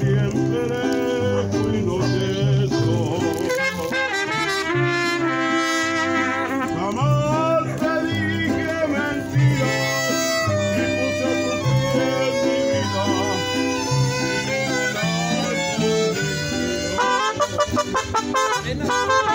siempre fui honesto. Jamás te dije y puse a mi vida.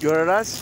You heard us?